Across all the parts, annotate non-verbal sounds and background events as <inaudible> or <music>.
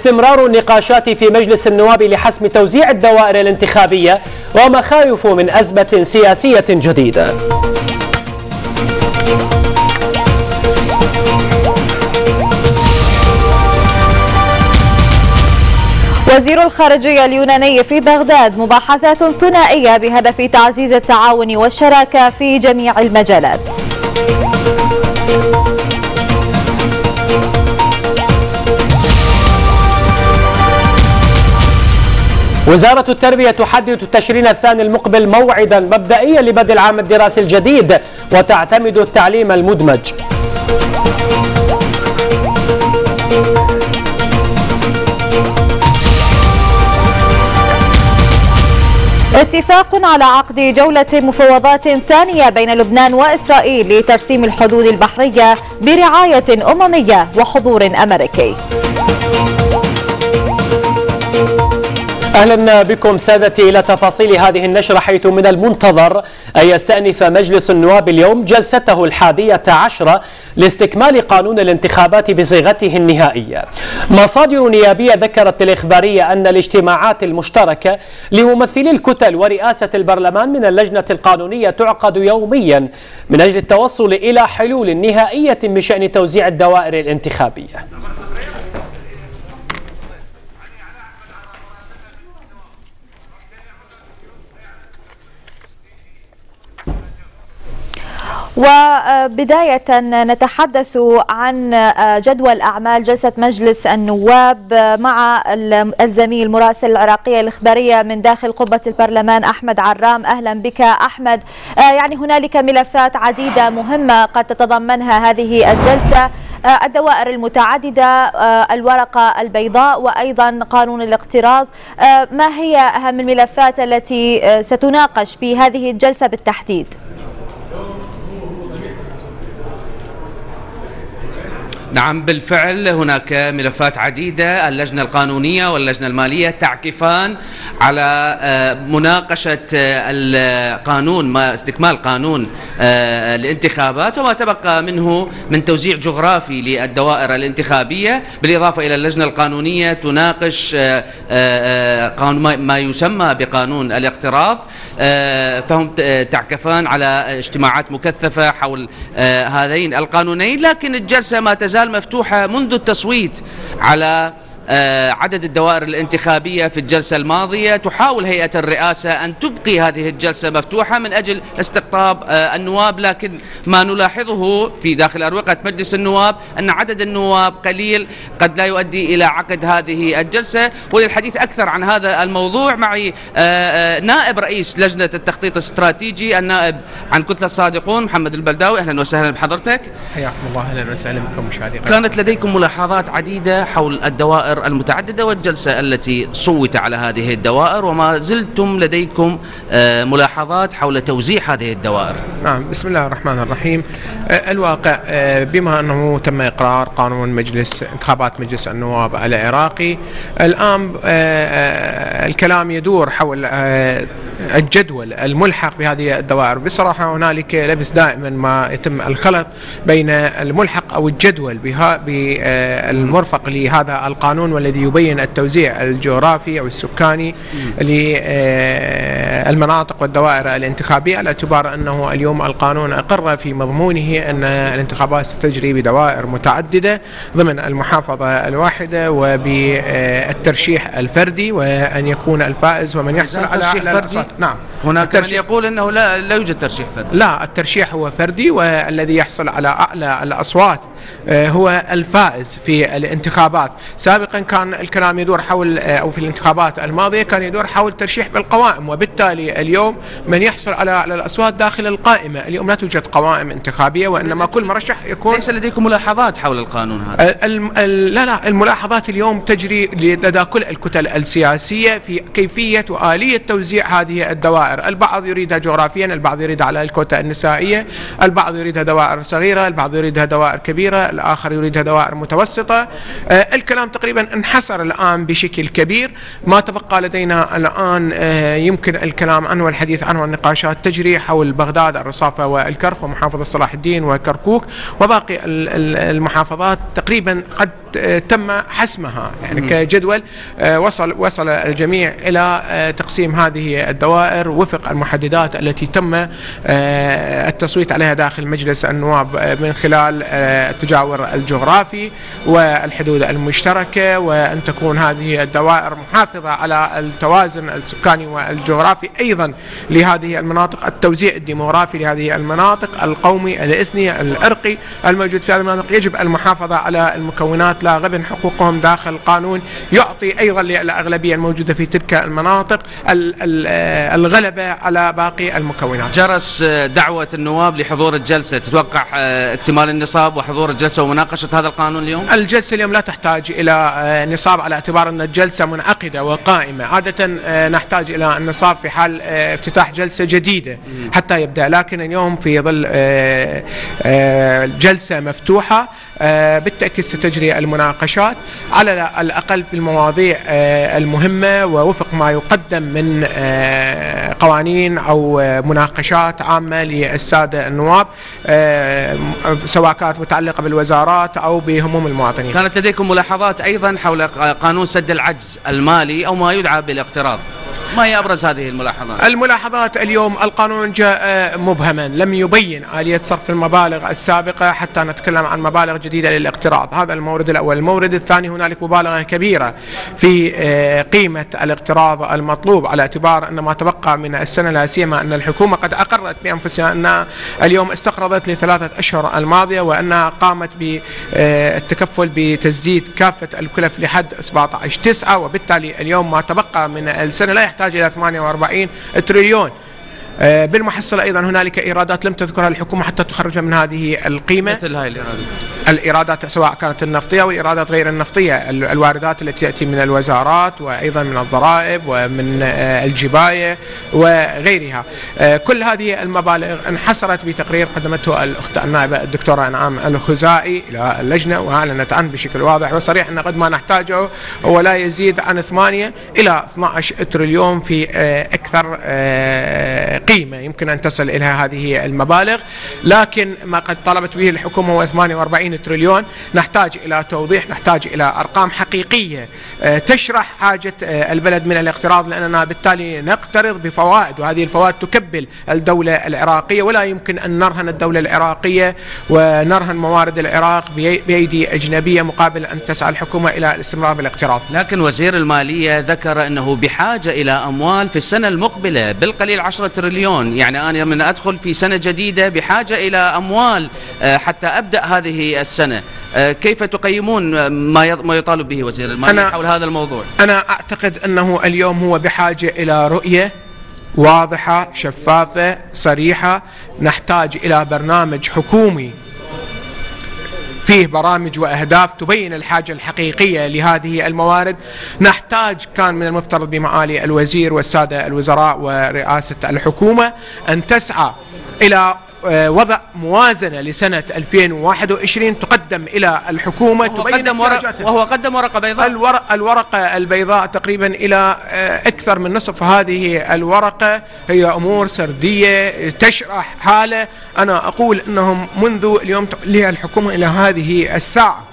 استمرار النقاشات في مجلس النواب لحسم توزيع الدوائر الانتخابية ومخايف من أزمة سياسية جديدة. وزير الخارجية اليوناني في بغداد مباحثات ثنائية بهدف تعزيز التعاون والشراكة في جميع المجالات. وزارة التربية تحدد تشرين الثاني المقبل موعدا مبدئيا لبدء العام الدراسي الجديد وتعتمد التعليم المدمج. اتفاق على عقد جولة مفاوضات ثانية بين لبنان وإسرائيل لترسيم الحدود البحرية برعاية أممية وحضور أمريكي. أهلا بكم سادتي إلى تفاصيل هذه النشرة حيث من المنتظر أن يستأنف مجلس النواب اليوم جلسته الحادية عشرة لاستكمال قانون الانتخابات بصيغته النهائية. مصادر نيابية ذكرت للإخبارية أن الاجتماعات المشتركة لممثلي الكتل ورئاسة البرلمان من اللجنة القانونية تعقد يوميا من أجل التوصل إلى حلول نهائية بشأن توزيع الدوائر الانتخابية. وبداية نتحدث عن جدول أعمال جلسة مجلس النواب مع الزميل مراسل العراقية الإخبارية من داخل قبة البرلمان أحمد عرام. أهلا بك أحمد. يعني هنالك ملفات عديدة مهمة قد تتضمنها هذه الجلسة. الدوائر المتعددة الورقة البيضاء وأيضا قانون الاقتراض. ما هي أهم الملفات التي ستناقش في هذه الجلسة بالتحديد؟ نعم بالفعل هناك ملفات عديدة اللجنة القانونية واللجنة المالية تعكفان على مناقشة القانون ما استكمال قانون الانتخابات وما تبقى منه من توزيع جغرافي للدوائر الانتخابية. بالإضافة إلى اللجنة القانونية تناقش ما يسمى بقانون الاقتراض فهم تعكفان على اجتماعات مكثفة حول هذين القانونين لكن الجلسة ما تزال تزال مفتوحة منذ التصويت على عدد الدوائر الانتخابية في الجلسة الماضية. تحاول هيئة الرئاسة أن تبقي هذه الجلسة مفتوحة من أجل استقطاب النواب لكن ما نلاحظه في داخل أروقة مجلس النواب أن عدد النواب قليل قد لا يؤدي إلى عقد هذه الجلسة. وللحديث أكثر عن هذا الموضوع معي نائب رئيس لجنة التخطيط الاستراتيجي النائب عن كتلة الصادقون محمد البلداوي. أهلا وسهلا بحضرتك. حياكم الله. أهلا وسهلا بكم مشاهدينا. كانت لديكم ملاحظات عديدة حول الدوائر المتعددة والجلسة التي صوت على هذه الدوائر وما زلتم لديكم ملاحظات حول توزيع هذه الدوائر. نعم بسم الله الرحمن الرحيم. الواقع بما أنه تم إقرار قانون مجلس انتخابات مجلس النواب العراقي الآن الكلام يدور حول الجدول الملحق بهذه الدوائر. بصراحة هنالك لبس دائما ما يتم الخلط بين الملحق أو الجدول بها بالمرفق لهذا القانون. والذي يبين التوزيع الجغرافي أو السكاني للمناطق والدوائر الانتخابية. على اعتبار أنه اليوم القانون أقر في مضمونه أن الانتخابات ستجري بدوائر متعددة ضمن المحافظة الواحدة وبالترشيح الفردي وأن يكون الفائز ومن يحصل على أعلى فردي؟ نعم. هناك من يقول أنه لا, لا يوجد ترشيح فردي. لا الترشيح هو فردي والذي يحصل على أعلى الأصوات هو الفائز في الانتخابات. سابقا كان الكلام يدور حول أو في الانتخابات الماضية كان يدور حول ترشيح بالقوائم وبالتالي اليوم من يحصل على على الأصوات داخل القائمة. اليوم لا توجد قوائم انتخابية وإنما كل مرشح يكون ليس لديكم ملاحظات حول القانون هذا؟ ال لا لا الملاحظات اليوم تجري لدى كل الكتل السياسية في كيفية وآلية توزيع هذه الدوائر. البعض يريدها جغرافيا البعض يريدها على الكوتا النسائية البعض يريدها دوائر صغيرة البعض يريدها دوائر كبيرة. كبيرة الآخر يريدها دوائر متوسطة. آه، الكلام تقريبا انحصر الآن بشكل كبير. ما تبقى لدينا الآن آه، يمكن الكلام عنه والحديث عنه والنقاشات تجري حول بغداد الرصافة والكرخ ومحافظة صلاح الدين وكركوك وباقي المحافظات. تقريبا قد تم حسمها. يعني كجدول وصل وصل الجميع إلى تقسيم هذه الدوائر وفق المحددات التي تم التصويت عليها داخل مجلس النواب من خلال التجاور الجغرافي والحدود المشتركة وأن تكون هذه الدوائر محافظة على التوازن السكاني والجغرافي أيضا لهذه المناطق. التوزيع الديموغرافي لهذه المناطق القومي الإثني العرقي الموجود في هذه المناطق. يجب المحافظة على المكونات لا غبن حقوقهم داخل القانون يعطي أيضا للأغلبية الموجودة في تلك المناطق الغلبة على باقي المكونات. جرس دعوة النواب لحضور الجلسة، تتوقع اكتمال النصاب وحضور الجلسه ومناقشة هذا القانون اليوم؟ الجلسة اليوم لا تحتاج إلى نصاب على اعتبار أن الجلسة منعقدة وقائمة، عادة نحتاج إلى النصاب في حال افتتاح جلسة جديدة حتى يبدأ، لكن اليوم في ظل جلسة مفتوحة بالتأكيد ستجري المناقشات على الأقل بالمواضيع المهمة ووفق ما يقدم من قوانين أو مناقشات عامة للسادة النواب سواء كانت متعلقة بالوزارات أو بهموم المواطنين. كانت لديكم ملاحظات أيضا حول قانون سد العجز المالي أو ما يدعى بالاقتراض. ما هي أبرز هذه الملاحظات؟ الملاحظات اليوم القانون جاء مبهما. لم يبين آلية صرف المبالغ السابقة حتى نتكلم عن مبالغ جديدة للاقتراض، هذا المورد الأول، المورد الثاني هنالك مبالغة كبيرة في قيمة الاقتراض المطلوب على اعتبار أن ما تبقى من السنة لا سيما أن الحكومة قد أقرت بأنفسها انها اليوم استقرضت لثلاثة أشهر الماضية وانها قامت بالتكفل بتسديد كافة الكلف لحد 17 9 وبالتالي اليوم ما تبقى من السنة لا يحتاج إلى 48 تريليون. بالمحصلة أيضا هنالك إيرادات لم تذكرها الحكومة حتى تخرجها من هذه القيمة. مثل هاي الإيرادات. الإيرادات سواء كانت النفطية والإيرادات غير النفطية الواردات التي تأتي من الوزارات وأيضا من الضرائب ومن الجباية وغيرها. كل هذه المبالغ انحصرت بتقرير قدمته الأخت النائبة الدكتورة أنعام الخزائي إلى اللجنة وأعلنت عنه بشكل واضح وصريح أن قد ما نحتاجه هو لا يزيد عن 8 إلى 12 تريليون في أكثر قيمة يمكن أن تصل إلى هذه المبالغ لكن ما قد طلبت به الحكومة هو 48 تريليون. نحتاج إلى توضيح نحتاج إلى أرقام حقيقية تشرح حاجة البلد من الاقتراض لأننا بالتالي نقترض بفوائد وهذه الفوائد تكبل الدولة العراقية. ولا يمكن أن نرهن الدولة العراقية ونرهن موارد العراق بأيدي أجنبية مقابل أن تسعى الحكومة إلى الاستمرار بالاقتراض. لكن وزير المالية ذكر أنه بحاجة إلى أموال في السنة المقبلة بالقليل 10 تريليون. يعني أنا من أدخل في سنة جديدة بحاجة إلى أموال حتى أبدأ هذه السنة. كيف تقيمون ما ما يطالب به وزير المالية حول هذا الموضوع؟ أنا أعتقد أنه اليوم هو بحاجة إلى رؤية واضحة شفافة صريحة. نحتاج إلى برنامج حكومي فيه برامج وأهداف تبين الحاجة الحقيقية لهذه الموارد، نحتاج كان من المفترض بمعالي الوزير والسادة الوزراء ورئاسة الحكومة أن تسعى إلى وضع موازنة لسنة 2021 تقدم إلى الحكومة وهو قدم ورق وهو قدم ورقة بيضاء. الورق الورقة البيضاء تقريبا إلى أكثر من نصف هذه الورقة. هي أمور سردية تشرح حالة. أنا أقول أنهم منذ اليوم توليها الحكومة إلى هذه الساعة.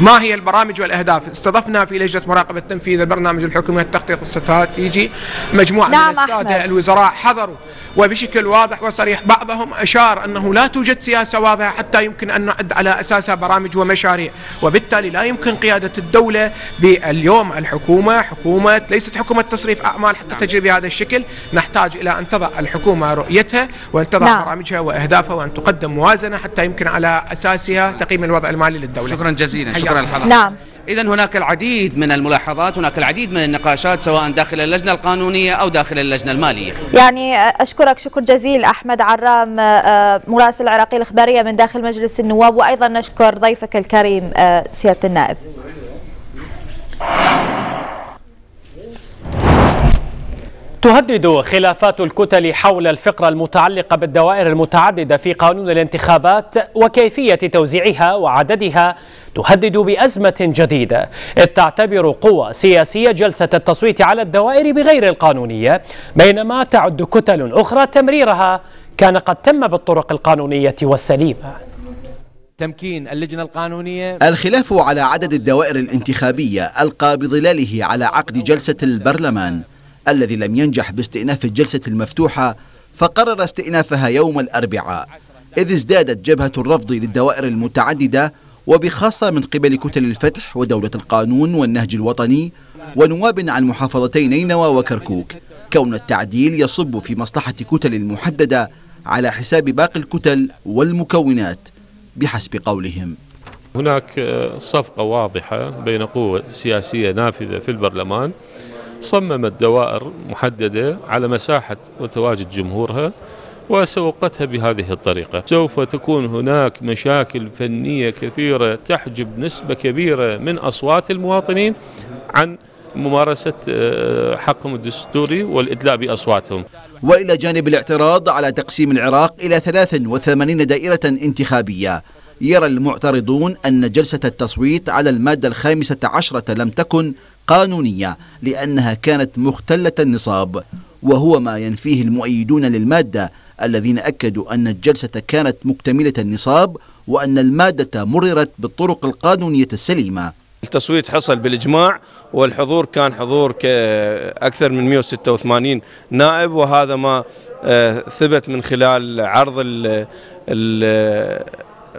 ما هي البرامج والأهداف؟ استضفنا في لجنة مراقبة تنفيذ البرنامج الحكومي التخطيط الاستراتيجي مجموعة نعم من السادة أحمد. الوزراء حضروا وبشكل واضح وصريح بعضهم أشار أنه لا توجد سياسة واضحة حتى يمكن أن نعد على اساسها برامج ومشاريع، وبالتالي لا يمكن قيادة الدولة باليوم. الحكومة حكومة ليست حكومة تصريف أعمال حتى تجري بهذا الشكل، نحتاج إلى أن تضع الحكومة رؤيتها وأن تضع نعم. برامجها وأهدافها وأن تقدم موازنة حتى يمكن على أساسها تقييم الوضع المالي للدولة. شكرا جزيلا. شكرا. لحضرتك نعم. إذا هناك العديد من الملاحظات هناك العديد من النقاشات سواء داخل اللجنة القانونية أو داخل اللجنة المالية. يعني أشكرك شكر جزيل أحمد عرام آه، مراسل العراقية الإخبارية من داخل مجلس النواب وأيضا نشكر ضيفك الكريم آه، سيادة النائب. تهدد خلافات الكتل حول الفقرة المتعلقة بالدوائر المتعددة في قانون الانتخابات وكيفية توزيعها وعددها تهدد بأزمة جديدة. إذ تعتبر قوى سياسية جلسة التصويت على الدوائر بغير القانونية بينما تعد كتل أخرى تمريرها كان قد تم بالطرق القانونية والسليمة. تمكين اللجنة القانونية؟ الخلاف على عدد الدوائر الانتخابية ألقى بظلاله على عقد جلسة البرلمان. الذي لم ينجح باستئناف الجلسة المفتوحة فقرر استئنافها يوم الأربعاء. إذ ازدادت جبهة الرفض للدوائر المتعددة وبخاصة من قبل كتل الفتح ودولة القانون والنهج الوطني ونواب عن محافظتي نينوى وكركوك. كون التعديل يصب في مصلحة كتل محددة على حساب باقي الكتل والمكونات بحسب قولهم. هناك صفقة واضحة بين قوة سياسية نافذة في البرلمان صممت دوائر محددة على مساحة وتواجد جمهورها وسوقتها بهذه الطريقة. سوف تكون هناك مشاكل فنية كثيرة تحجب نسبة كبيرة من أصوات المواطنين عن ممارسة آه، حقهم الدستوري والإدلاء بأصواتهم. وإلى جانب الاعتراض على تقسيم العراق إلى 83 دائرة انتخابية يرى المعترضون أن جلسة التصويت على المادة الخامسة عشرة لم تكن قانونية لأنها كانت مختلة النصاب وهو ما ينفيه المؤيدون للمادة الذين أكدوا أن الجلسة كانت مكتملة النصاب وأن المادة مررت بالطرق القانونية السليمة. التصويت حصل بالإجماع والحضور كان حضور أكثر من 186 نائب وهذا ما آه، ثبت من خلال عرض ال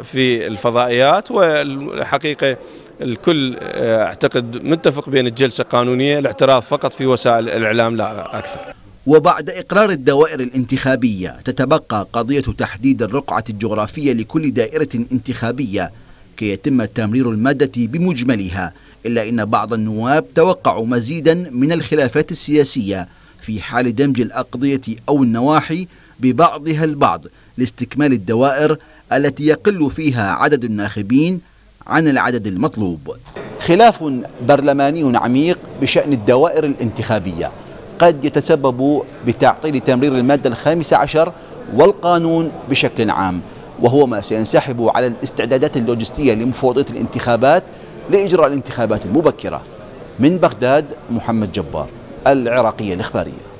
في الفضائيات والحقيقة الكل آه، اعتقد متفق بين الجلسة قانونية الاعتراض فقط في وسائل الإعلام لا أكثر. وبعد إقرار الدوائر الانتخابية تتبقى قضية تحديد الرقعة الجغرافية لكل دائرة انتخابية كي يتم تمرير المادة بمجملها إلا أن بعض النواب توقعوا مزيدا من الخلافات السياسية في حال دمج الأقضية أو النواحي ببعضها البعض لاستكمال الدوائر التي يقل فيها عدد الناخبين عن العدد المطلوب. خلاف برلماني عميق بشأن الدوائر الانتخابية. قد يتسبب بتعطيل تمرير المادة الخامسة عشر والقانون بشكل عام وهو ما سينسحب على الاستعدادات اللوجستية لمفوضية الانتخابات لإجراء الانتخابات المبكرة. من بغداد محمد جبار العراقية الإخبارية.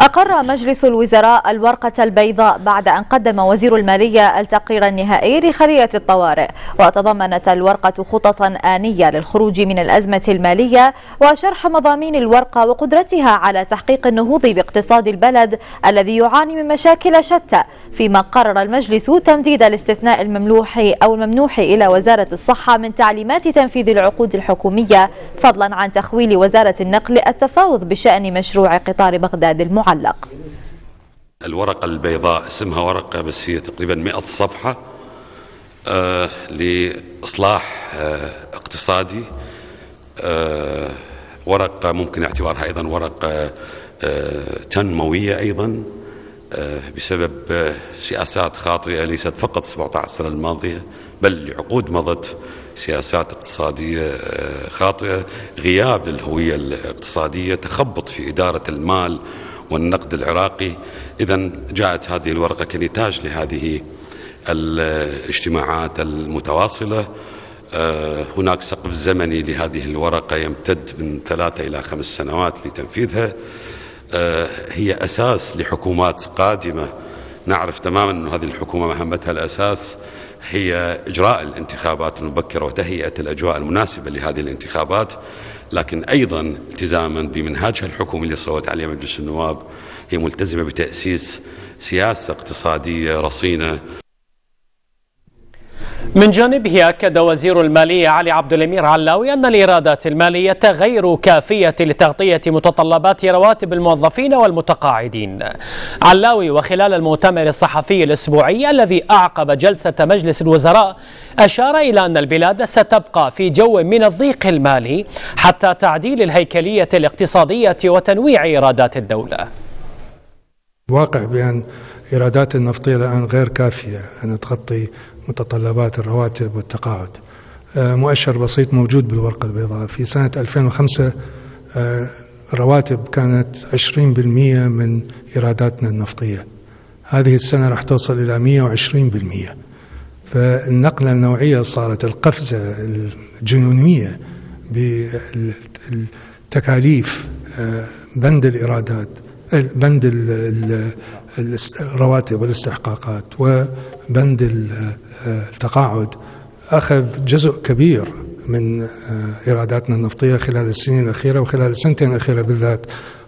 أقر مجلس الوزراء الورقة البيضاء بعد أن قدم وزير المالية التقرير النهائي لخلية الطوارئ وتضمنت الورقة خططا آنية للخروج من الأزمة المالية وشرح مضامين الورقة وقدرتها على تحقيق النهوض باقتصاد البلد الذي يعاني من مشاكل شتى فيما قرر المجلس تمديد الاستثناء المملوح أو الممنوح إلى وزارة الصحة من تعليمات تنفيذ العقود الحكومية فضلا عن تخويل وزارة النقل التفاوض بشأن مشروع قطار بغداد المعلق معلق الورقة البيضاء اسمها ورقة بس هي تقريبا 100 صفحة آه لإصلاح آه اقتصادي آه ورقة ممكن اعتبارها أيضا ورقة آه تنموية أيضا آه بسبب آه سياسات خاطئة ليست فقط 17 سنة الماضية بل لعقود مضت سياسات اقتصادية خاطئة غياب للهوية الاقتصادية تخبط في إدارة المال والنقد العراقي. إذا جاءت هذه الورقة كنتاج لهذه الاجتماعات المتواصلة. آه، هناك سقف زمني لهذه الورقة يمتد من ثلاثة إلى خمس سنوات لتنفيذها. آه، هي أساس لحكومات قادمة. نعرف تماما أن هذه الحكومة مهمتها الأساس هي إجراء الانتخابات المبكرة وتهيئة الأجواء المناسبة لهذه الانتخابات. لكن أيضا التزاما بمنهاجها الحكومي اللي صوت عليه مجلس النواب هي ملتزمة بتأسيس سياسة اقتصادية رصينة. من جانبه أكد وزير المالية علي عبد الأمير علاوي أن الإيرادات المالية غير كافية لتغطية متطلبات رواتب الموظفين والمتقاعدين. علاوي وخلال المؤتمر الصحفي الأسبوعي الذي أعقب جلسة مجلس الوزراء أشار إلى أن البلاد ستبقى في جو من الضيق المالي حتى تعديل الهيكلية الاقتصادية وتنويع إيرادات الدولة. واقع بأن إيرادات النفطية الآن غير كافية أن تغطي متطلبات الرواتب والتقاعد. آه، مؤشر بسيط موجود بالورقة البيضاء. في سنة 2005 الرواتب كانت 20% من إيراداتنا النفطية. هذه السنة راح توصل إلى 120% فالنقلة النوعية صارت القفزة الجنونية بالتكاليف آه، بند الإيرادات بند الرواتب والاستحقاقات وبند التقاعد أخذ جزء كبير من آه، إيراداتنا النفطية خلال السنين الأخيرة وخلال السنتين الأخيرة بالذات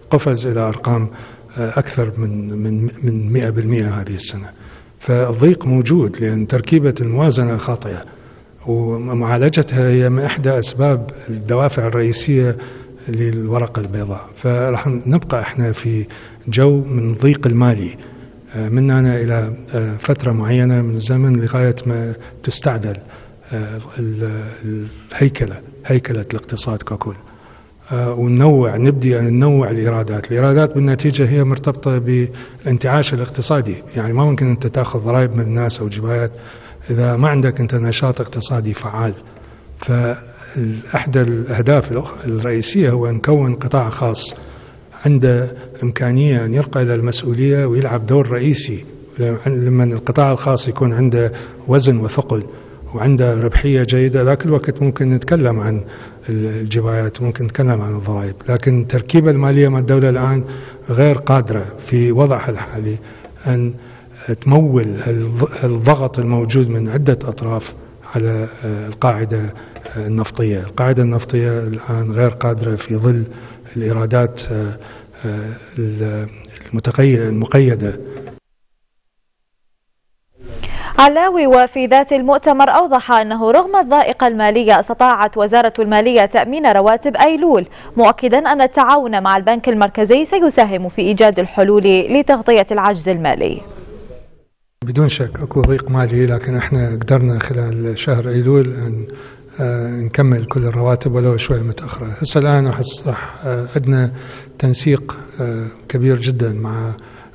قفز إلى أرقام آه، أكثر من من من 100% هذه السنة. فالضيق موجود لأن تركيبة الموازنة خاطئة ومعالجتها هي من إحدى أسباب الدوافع الرئيسية للورقة البيضاء. فراح نبقى إحنا في جو من ضيق المالي. آه، من هنا إلى آه، فترة معينة من الزمن لغاية ما تستعدل آه، الهيكلة هيكلة الاقتصاد ككل. وننوع نبدي أن ننوع الإيرادات. الإيرادات بالنتيجة هي مرتبطة بالانتعاش الاقتصادي. يعني ما ممكن أنت تأخذ ضرائب من الناس أو جبايات إذا ما عندك أنت نشاط اقتصادي فعال. فأحدى الأهداف الرئيسية هو نكون قطاع خاص. عنده إمكانية أن يرقى إلى المسؤولية ويلعب دور رئيسي لما القطاع الخاص يكون عنده وزن وثقل وعنده ربحية جيدة. ذاك الوقت ممكن نتكلم عن الجبايات ممكن نتكلم عن الضرائب لكن التركيبة المالية مع الدولة الآن غير قادرة في وضعها الحالي أن تمول الضغط الموجود من عدة أطراف على القاعدة النفطية. القاعدة النفطية الآن غير قادرة في ظل الإيرادات المقيدة. علاوي وفي ذات المؤتمر أوضح أنه رغم الضائقة المالية استطاعت وزارة المالية تأمين رواتب أيلول مؤكدا أن التعاون مع البنك المركزي سيساهم في إيجاد الحلول لتغطية العجز المالي. بدون شك أكو ضيق مالي لكن إحنا قدرنا خلال شهر أيلول أن آه، نكمل كل الرواتب ولو شوي متأخرة. هسه الآن احس راح آه، عندنا تنسيق آه، كبير جدا مع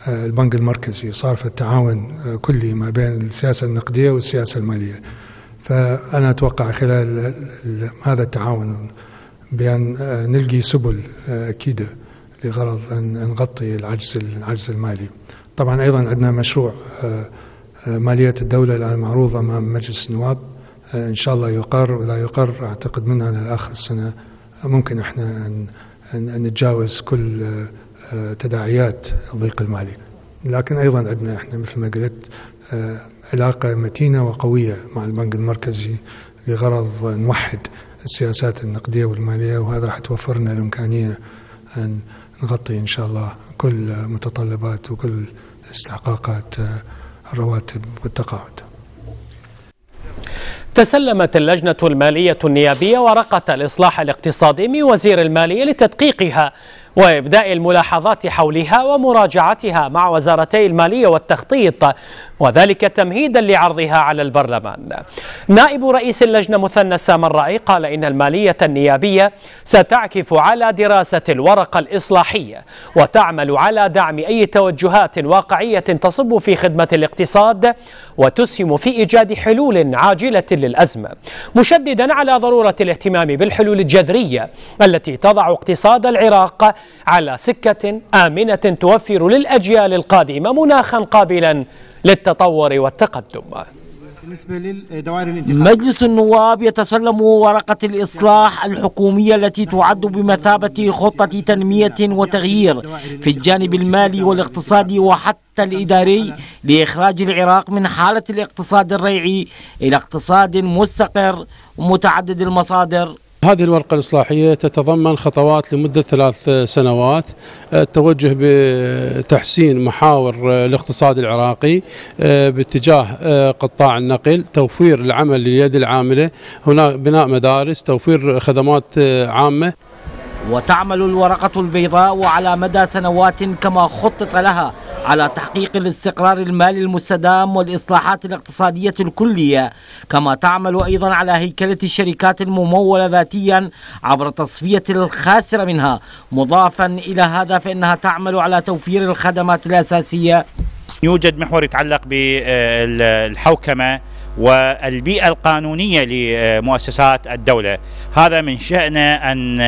البنك المركزي. صار في التعاون كلي ما بين السياسة النقدية والسياسة المالية. فأنا أتوقع خلال هذا التعاون بأن نلقي سبل أكيدة لغرض أن نغطي العجز العجز المالي. طبعا أيضا عندنا مشروع ماليه الدولة الآن معروض أمام مجلس النواب. إن شاء الله يقر وإذا يقر أعتقد من هنا لاخر السنة ممكن إحنا نتجاوز كل آه، تداعيات الضيق المالي لكن أيضا عندنا إحنا مثل ما قلت آه، علاقة متينة وقوية مع البنك المركزي لغرض نوحد السياسات النقدية والمالية وهذا راح توفر لنا الإمكانية أن نغطي إن شاء الله كل متطلبات وكل استحقاقات آه، الرواتب والتقاعد. تسلمت اللجنة المالية النيابية ورقة الإصلاح الاقتصادي من وزير المالية لتدقيقها وإبداء الملاحظات حولها ومراجعتها مع وزارتي المالية والتخطيط وذلك تمهيدا لعرضها على البرلمان. نائب رئيس اللجنة مثنى سامرائي قال إن المالية النيابية ستعكف على دراسة الورقة الإصلاحية وتعمل على دعم أي توجهات واقعية تصب في خدمة الاقتصاد وتسهم في إيجاد حلول عاجلة للأزمة. مشددا على ضرورة الاهتمام بالحلول الجذرية التي تضع اقتصاد العراق على سكة آمنة توفر للأجيال القادمة مناخا قابلا للتطور والتقدم. بالنسبة للدوائر الانتخابية. مجلس النواب يتسلم ورقة الإصلاح الحكومية التي تعد بمثابة خطة تنمية وتغيير في الجانب المالي والاقتصادي وحتى الإداري لإخراج العراق من حالة الاقتصاد الريعي إلى اقتصاد مستقر ومتعدد المصادر. هذه الورقة الإصلاحية تتضمن خطوات لمدة ثلاث سنوات التوجه بتحسين محاور الاقتصاد العراقي آه، باتجاه آه، قطاع النقل توفير العمل لليد العاملة هناك بناء مدارس توفير خدمات آه، عامة. وتعمل الورقة البيضاء على مدى سنوات كما خطط لها على تحقيق الاستقرار المالي المستدام والإصلاحات الاقتصادية الكلية كما تعمل أيضا على هيكلة الشركات الممولة ذاتيا عبر تصفية الخاسرة منها. مضافا إلى هذا فإنها تعمل على توفير الخدمات الأساسية. يوجد محور يتعلق بالحوكمة والبيئة القانونية لمؤسسات الدولة. هذا من شأنه أن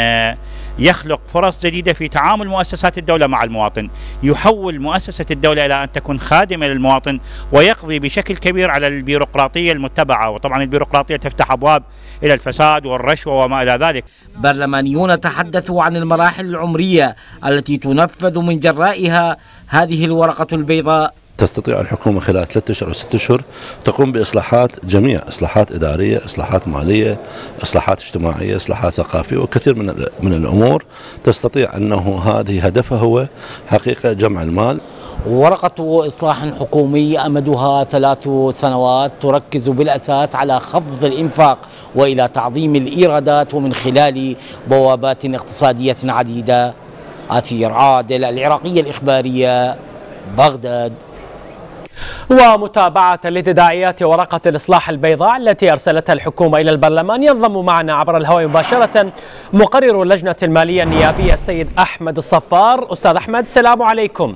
يخلق فرص جديدة في تعامل مؤسسات الدولة مع المواطن يحول مؤسسة الدولة إلى أن تكون خادمة للمواطن ويقضي بشكل كبير على البيروقراطية المتبعة وطبعا البيروقراطية تفتح أبواب إلى الفساد والرشوة وما إلى ذلك. برلمانيون تحدثوا عن المراحل العمرية التي تنفذ من جرائها هذه الورقة البيضاء. تستطيع الحكومة خلال ثلاثة أشهر أو ستة أشهر. تقوم بإصلاحات جميع إصلاحات إدارية إصلاحات مالية إصلاحات اجتماعية إصلاحات ثقافية وكثير من من الأمور. تستطيع أنه هذه هدفها هو حقيقة جمع المال. ورقة إصلاح حكومي أمدها ثلاث سنوات تركز بالأساس على خفض الإنفاق وإلى تعظيم الإيرادات ومن خلال بوابات اقتصادية عديدة. أثير عادل العراقية الإخبارية بغداد. ومتابعة لتداعيات ورقة الإصلاح البيضاء التي أرسلتها الحكومة إلى البرلمان ينضم معنا عبر الهواء مباشرة مقرر اللجنة المالية النيابية السيد أحمد الصفار أستاذ أحمد السلام عليكم.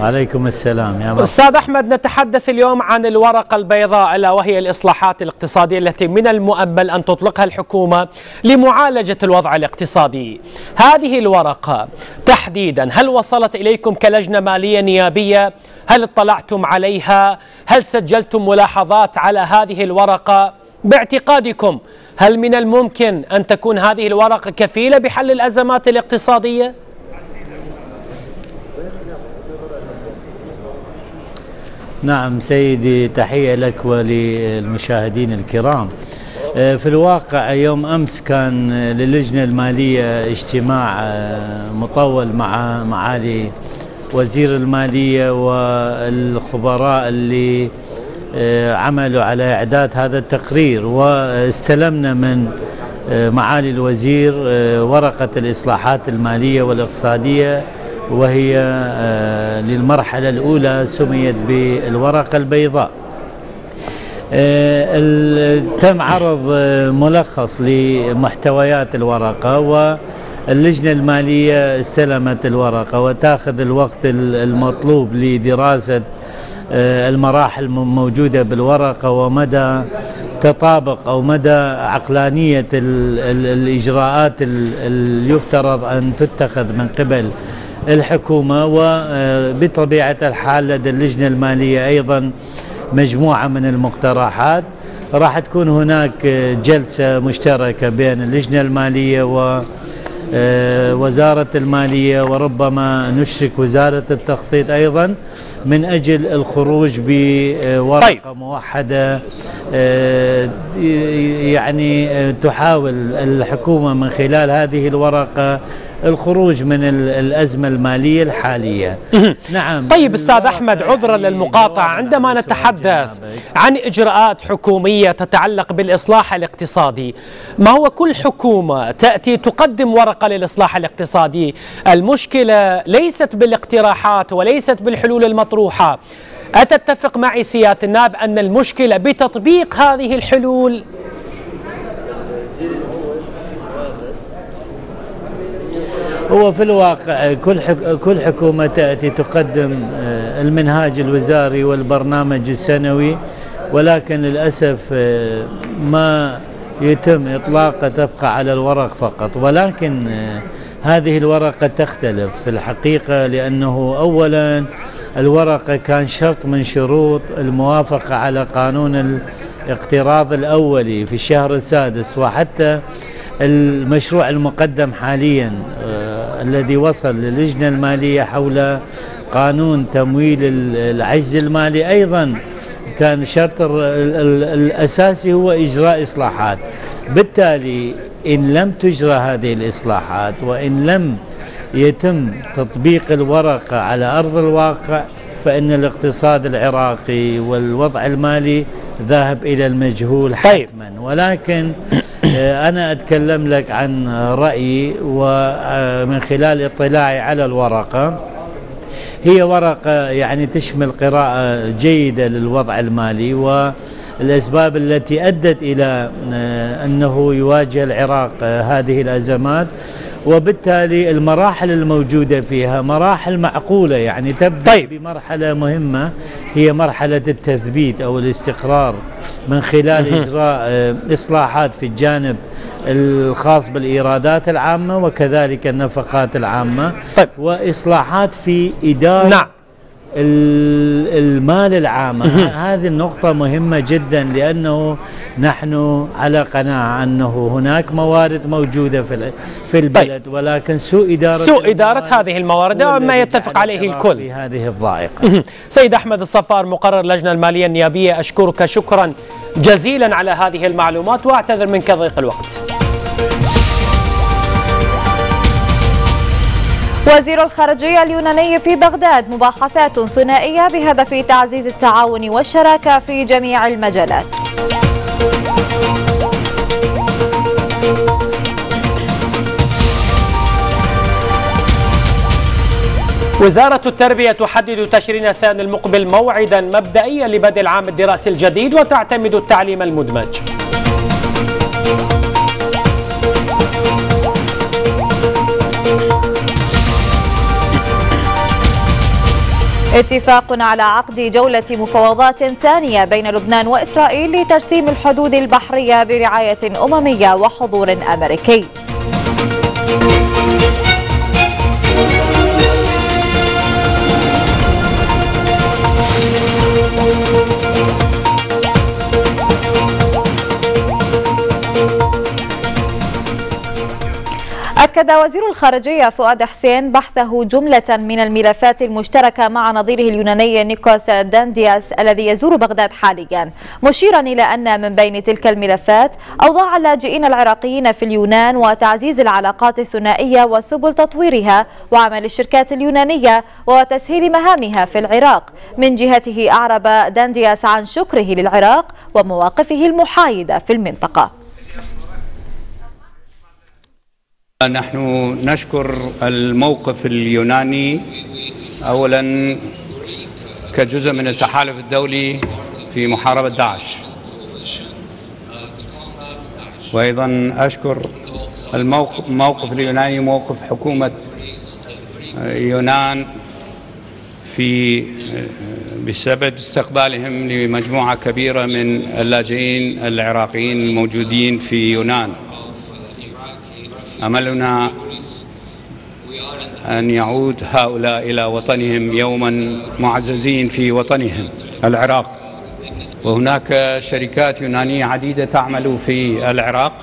عليكم السلام يا مرحبا أستاذ أحمد نتحدث اليوم عن الورقة البيضاء ألا وهي الإصلاحات الاقتصادية التي من المؤمل أن تطلقها الحكومة لمعالجة الوضع الاقتصادي. هذه الورقة تحديدا هل وصلت إليكم كلجنة مالية نيابية؟ هل اطلعتم عليها؟ هل سجلتم ملاحظات على هذه الورقة؟ باعتقادكم هل من الممكن أن تكون هذه الورقة كفيلة بحل الأزمات الاقتصادية؟ نعم سيدي تحية لك وللمشاهدين الكرام. آه، في الواقع يوم أمس كان للجنة المالية اجتماع آه، مطول مع معالي وزير المالية والخبراء اللي آه، عملوا على إعداد هذا التقرير. واستلمنا من معالي الوزير ورقة الإصلاحات المالية والإقتصادية وهي آه، للمرحلة الأولى سميت بالورقة البيضاء. آه، تم عرض آه، ملخص لمحتويات الورقة واللجنة المالية استلمت الورقة وتأخذ الوقت المطلوب لدراسة المراحل الموجودة بالورقة ومدى تطابق أو مدى عقلانية الإجراءات اللي يفترض أن تتخذ من قبل الحكومة وبطبيعة الحال لدى اللجنة المالية أيضا مجموعة من المقترحات راح تكون هناك جلسة مشتركة بين اللجنة المالية و آه، وزارة المالية وربما نشرك وزارة التخطيط أيضا من أجل الخروج بورقة طيب. موحدة آه، يعني تحاول الحكومة من خلال هذه الورقة الخروج من الأزمة المالية الحالية. نعم. طيب أستاذ أحمد عذرا للمقاطعة. عندما نتحدث عن إجراءات حكومية تتعلق بالإصلاح الاقتصادي ما هو كل حكومة تأتي تقدم ورقة للإصلاح الاقتصادي؟ المشكلة ليست بالاقتراحات وليست بالحلول المطروحة. أتتفق معي سيادة النائب أن المشكلة بتطبيق هذه الحلول؟ هو في الواقع كل كل حكومة تأتي تقدم آه، المنهاج الوزاري والبرنامج السنوي ولكن للأسف آه، ما يتم إطلاقه تبقى على الورق فقط. ولكن آه، هذه الورقة تختلف في الحقيقة لأنه اولا الورقه كان شرط من شروط الموافقة على قانون الاقتراض الأولي في الشهر السادس وحتى المشروع المقدم حاليا الذي وصل للجنة المالية حول قانون تمويل العجز المالي. أيضا كان الشرط الأساسي هو إجراء إصلاحات. بالتالي إن لم تجرى هذه الإصلاحات وإن لم يتم تطبيق الورقة على أرض الواقع فإن الاقتصاد العراقي والوضع المالي ذاهب إلى المجهول طيب. حتما. ولكن أنا أتكلم لك عن رأيي ومن خلال اطلاعي على الورقة. هي ورقة يعني تشمل قراءة جيدة للوضع المالي والأسباب التي أدت إلى آه، أنه يواجه العراق آه، هذه الأزمات. وبالتالي المراحل الموجودة فيها مراحل معقولة يعني تبدأ طيب. بمرحلة مهمة هي مرحلة التثبيت أو الاستقرار من خلال إجراء آه، إصلاحات في الجانب الخاص بالإيرادات العامة وكذلك النفقات العامة طيب. وإصلاحات في إدارة نعم. المال العام. <laughs> هذه النقطة مهمة جدا لأنه نحن على قناعة أنه هناك موارد موجودة في في البلد طيب. ولكن سوء إدارة سوء إدارة هذه الموارد ما يتفق عليه الكل. في هذه الضائقة. سيد أحمد الصفار مقرر اللجنة المالية النيابية أشكرك شكرا جزيلا على هذه المعلومات وأعتذر منك ضيق الوقت. وزير الخارجية اليوناني في بغداد مباحثات ثنائية بهدف تعزيز التعاون والشراكة في جميع المجالات. وزارة التربية تحدد تشرين الثاني المقبل موعدا مبدئيا لبدء العام الدراسي الجديد وتعتمد التعليم المدمج. اتفاق على عقد جولة مفاوضات ثانية بين لبنان وإسرائيل لترسيم الحدود البحرية برعاية أممية وحضور أمريكي. أكد وزير الخارجية فؤاد حسين بحثه جملة من الملفات المشتركة مع نظيره اليوناني نيكوس داندياس الذي يزور بغداد حاليا مشيرا إلى أن من بين تلك الملفات أوضاع اللاجئين العراقيين في اليونان وتعزيز العلاقات الثنائية وسبل تطويرها وعمل الشركات اليونانية وتسهيل مهامها في العراق. من جهته أعرب داندياس عن شكره للعراق ومواقفه المحايدة في المنطقة. نحن نشكر الموقف اليوناني اولا كجزء من التحالف الدولي في محاربة داعش. وأيضا أشكر الموقف اليوناني موقف حكومة يونان في بسبب استقبالهم لمجموعة كبيرة من اللاجئين العراقيين الموجودين في يونان. أملنا أن يعود هؤلاء إلى وطنهم يوما معززين في وطنهم العراق. وهناك شركات يونانية عديدة تعمل في العراق.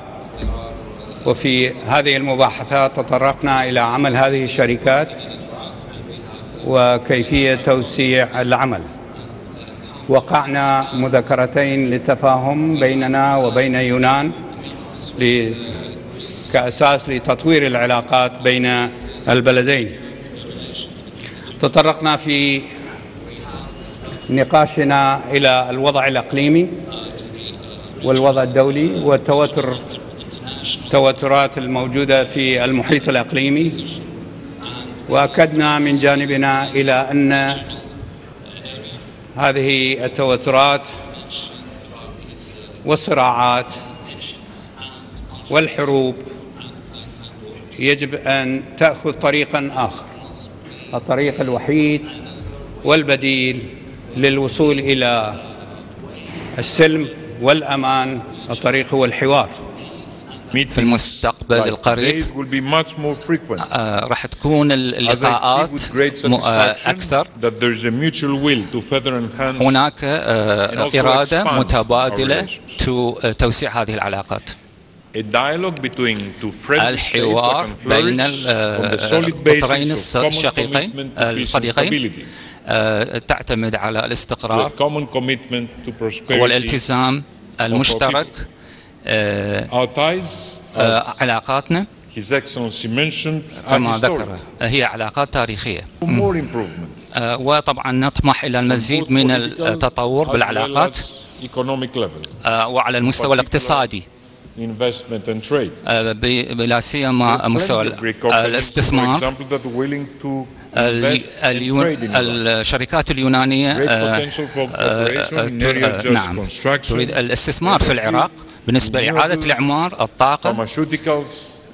وفي هذه المباحثات تطرقنا إلى عمل هذه الشركات وكيفية توسيع العمل. وقعنا مذكرتين للتفاهم بيننا وبين يونان كأساس لتطوير العلاقات بين البلدين. تطرقنا في نقاشنا إلى الوضع الأقليمي والوضع الدولي والتوتر التوترات الموجودة في المحيط الأقليمي. وأكدنا من جانبنا إلى أن هذه التوترات والصراعات والحروب يجب أن تأخذ طريقا آخر الطريق الوحيد والبديل للوصول إلى السلم والأمان الطريق هو الحوار. في المستقبل القريب. آه راح تكون اللقاءات أكثر. هناك آه إرادة متبادلة توسيع هذه العلاقات. الحوار بين القطرين الشقيقين الصديقين تعتمد على الاستقرار والالتزام المشترك علاقاتنا. كما ذكر هي علاقات تاريخية. وطبعا نطمح إلى المزيد من التطور بالعلاقات وعلى المستوى الاقتصادي. بلا سيما مستوى الاستثمار الشركات اليونانية نعم تريد الاستثمار في العراق بالنسبة لإعادة الإعمار الطاقة uh,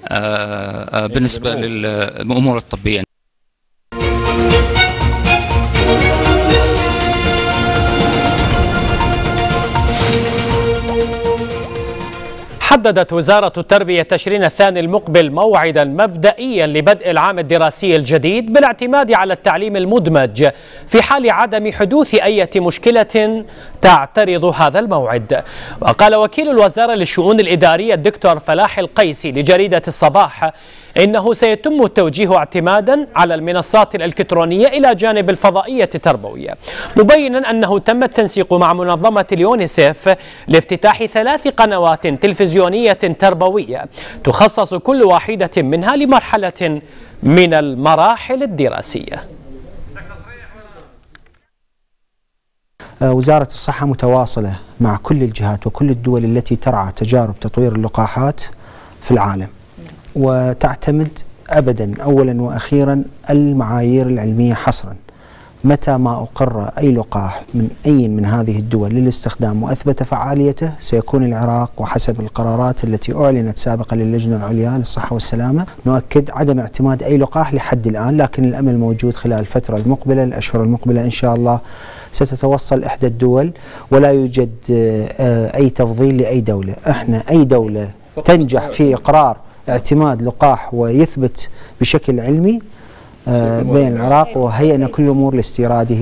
uh, بالنسبة للأمور الطبية. حددت وزارة التربية تشرين الثاني المقبل موعدا مبدئيا لبدء العام الدراسي الجديد بالاعتماد على التعليم المدمج في حال عدم حدوث أي مشكلة تعترض هذا الموعد. وقال وكيل الوزارة للشؤون الإدارية الدكتور فلاح القيسي لجريدة الصباح إنه سيتم التوجيه اعتمادا على المنصات الإلكترونية إلى جانب الفضائية التربوية. مبينا أنه تم التنسيق مع منظمة اليونيسيف لافتتاح ثلاث قنوات تلفزيونية تربوية تخصص كل واحدة منها لمرحلة من المراحل الدراسية. وزارة الصحة متواصلة مع كل الجهات وكل الدول التي ترعى تجارب تطوير اللقاحات في العالم. وتعتمد أبدا أولا وأخيرا المعايير العلمية حصرا. متى ما أقر أي لقاح من أي من هذه الدول للاستخدام وأثبت فعاليته سيكون العراق وحسب القرارات التي أعلنت سابقا للجنة العليا للصحة والسلامة. نؤكد عدم اعتماد أي لقاح لحد الآن لكن الأمل موجود خلال الفترة المقبلة الأشهر المقبلة إن شاء الله. ستتوصل إحدى الدول ولا يوجد آه، أي تفضيل لأي دولة. إحنا أي دولة تنجح في إقرار اعتماد لقاح ويثبت بشكل علمي آه، بين العراق وهيئنا كل الأمور لاستيراده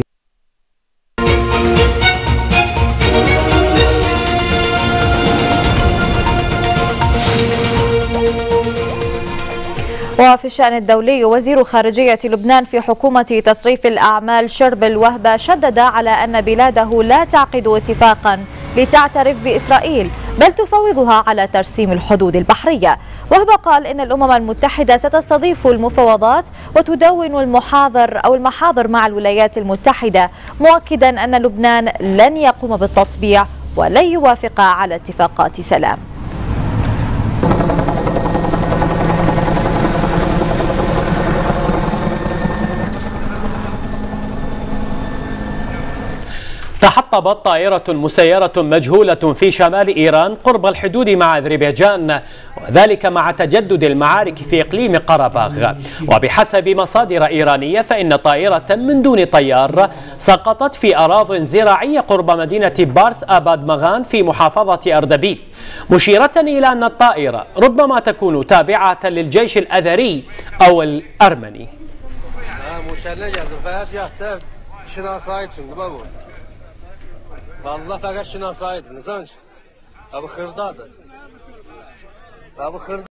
وفي الشأن الدولي وزير خارجية لبنان في حكومة تصريف الأعمال شرب الوهبة شدد على أن بلاده لا تعقد اتفاقا. لتعترف بإسرائيل بل تفوضها على ترسيم الحدود البحرية. وهبة قال إن الأمم المتحدة ستستضيف المفاوضات وتدون المحاضر أو المحاضر مع الولايات المتحدة مؤكدا أن لبنان لن يقوم بالتطبيع ولن يوافق على اتفاقات سلام. تحطمت طائرة مسيرة مجهولة في شمال إيران قرب الحدود مع أذربيجان وذلك مع تجدد المعارك في إقليم قرباغ. وبحسب مصادر إيرانية فإن طائرة من دون طيار سقطت في أراض زراعية قرب مدينة بارس آباد مغان في محافظة أردبيل مشيرة إلى أن الطائرة ربما تكون تابعة للجيش الأذري أو الأرمني. Vallahi fəqət ki, nasaydı, nizanç. Tabi xırdadır. Tabi xırdadır.